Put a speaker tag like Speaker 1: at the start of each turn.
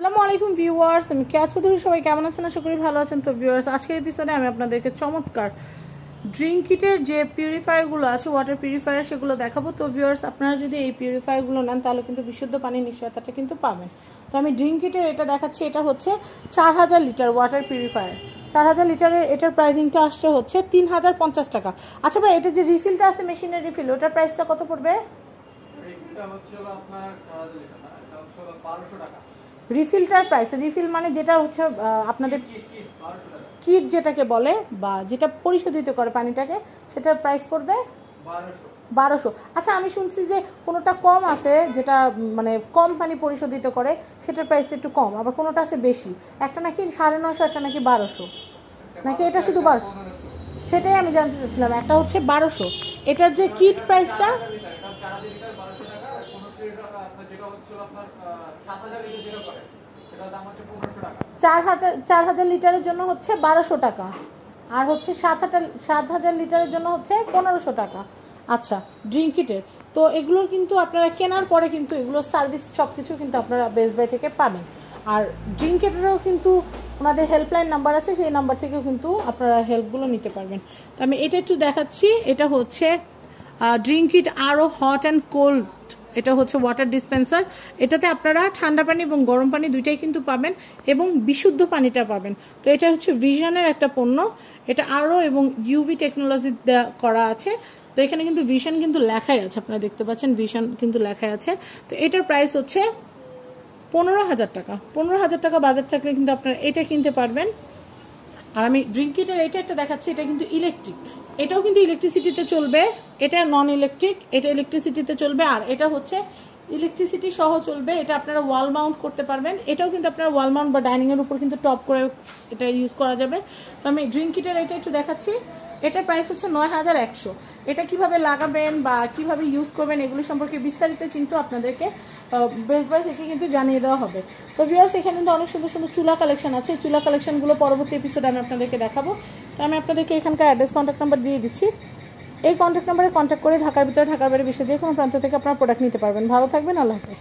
Speaker 1: আসসালামু আলাইকুম ভিউয়ার্স, আমি কেয়া চৌধুরী, সবাই কেমন আছেন? আশা করি ভালো আছেন। তো ভিউয়ার্স, আজকের এপিসোডে আমি আপনাদেরকে চমৎকার ড্রিঙ্ক কিটের যে পিউরিফায়ারগুলো আছে ওয়াটার পিউরিফায়ার সেগুলো দেখাবো। তো ভিউয়ার্স, আপনারা যদি এই পিউরিফায়ারগুলো নেন, তাহলে কিন্তু বিশুদ্ধ পানির নিশ্চয়তাটা কিন্তু পাবেন। তো আমি ড্রিঙ্ক কিটের এটা দেখাচ্ছি, এটা হচ্ছে চার হাজার লিটার ওয়াটার পিউরিফায়ার চার হাজার লিটারের এটার প্রাইসিংটা আসছে হচ্ছে তিন হাজার পঞ্চাশ টাকা। আচ্ছা ভাই, এটা যে রিফিলটা আছে মেশিনের রিফিল ওটার প্রাইসটা কত পড়বে?
Speaker 2: আপনার
Speaker 1: রিফিলটার প্রাইস রিফিল মানে যেটা হচ্ছে আপনাদের কিট যেটাকে বলে বা যেটা পরিশোধিত করে পানিটাকে সেটার প্রাইস পড়বে
Speaker 2: বারোশো।
Speaker 1: আচ্ছা আমি শুনছি যে কোনোটা কম আছে যেটা মানে কম পানি পরিশোধিত করে সেটার প্রাইস একটু কম আবার কোনোটা আছে বেশি। একটা নাকি সাড়ে নশো একটা নাকি বারোশো। নাকি এটা শুধু বারোশো? সেটাই আমি জানতে চাচ্ছিলাম একটা হচ্ছে বারোশো। এটার যে কিট প্রাইসটা
Speaker 2: চার হাজার
Speaker 1: চার হাজার লিটারের জন্য হচ্ছে বারোশো টাকা। আর হচ্ছে সাত হাজার সাত হাজার লিটারের জন্য হচ্ছে পনেরোশো টাকা। আচ্ছা ড্রিঙ্ক কিটের। তো এগুলোর কিন্তু আপনারা কেনার পরে কিন্তু এগুলোর সার্ভিস সব কিছু কিন্তু আপনারা বেস্ট বাই থেকে পাবেন। আর ড্রিঙ্ক কিটেরও কিন্তু ওনাদের হেল্পলাইন নাম্বার আছে, সেই নাম্বার থেকেও কিন্তু আপনারা হেল্পগুলো নিতে পারবেন। তো আমি এটা একটু দেখাচ্ছি। এটা হচ্ছে ড্রিঙ্ক ইট আরও হট অ্যান্ড কোল্ড এটা হচ্ছে ওয়াটার ডিসপেন্সার এটাতে আপনারা ঠান্ডা পানি এবং গরম পানি দুইটাই কিন্তু পাবেন এবং বিশুদ্ধ পানিটা পাবেন। তো এটা হচ্ছে ভিশনের একটা পণ্য। এটা আরও এবং ইউভি টেকনোলজি করা আছে। তো এখানে কিন্তু ভিশন কিন্তু লেখাই আছে। আপনারা দেখতে পাচ্ছেন ভিশন কিন্তু লেখাই আছে। তো এটার প্রাইস হচ্ছে পনেরো হাজার টাকা। পনেরো হাজার টাকা বাজার থাকলে কিন্তু আপনারা এটা কিনতে পারবেন। আর আমি ড্রিঙ্ক কিটের এটা একটা দেখাচ্ছি, এটা কিন্তু ইলেকট্রিক এটাও কিন্তু ইলেকট্রিসিটিতে চলবে, এটা নন ইলেকট্রিক এটা ইলেকট্রিসিটিতে চলবে, আর এটা হচ্ছে ইলেকট্রিসিটি সহ চলবে, এটা আপনারা ওয়াল মাউন্ট করতে পারবেন। এটাও কিন্তু আপনারা ওয়াল মাউন্ট বা ডাইনিং এর উপর কিন্তু টপ করে এটা ইউজ করা যাবে। তো আমি ড্রিঙ্ক কিটের এটা একটু দেখাচ্ছি, এটার প্রাইস হচ্ছে নয় হাজার একশো। এটা কীভাবে লাগাবেন বা কীভাবে ইউজ করবেন এগুলো সম্পর্কে বিস্তারিত কিন্তু আপনাদেরকে বেস্ট বাই থেকে কিন্তু জানিয়ে দেওয়া হবে। তো ভিউয়ার্স এখানে কিন্তু অনেক সুন্দর সুন্দর চুলা কালেকশন আছে। চুলা কালেকশনগুলো পরবর্তী এপিসোডে আমি আপনাদেরকে দেখাবো। তো আমি আপনাদেরকে এখানকার অ্যাড্রেস কন্ট্যাক্ট নাম্বার দিয়ে দিচ্ছি। এই কন্ট্যাক্ট নাম্বারে কন্ট্যাক্ট করে ঢাকার ভিতরে, ঢাকার বাইরে বিশ্বের যে কোনো প্রান্ত থেকে আপনার প্রোডাক্ট নিতে পারবেন। ভালো থাকবেন, আল্লাহ হাফেজ।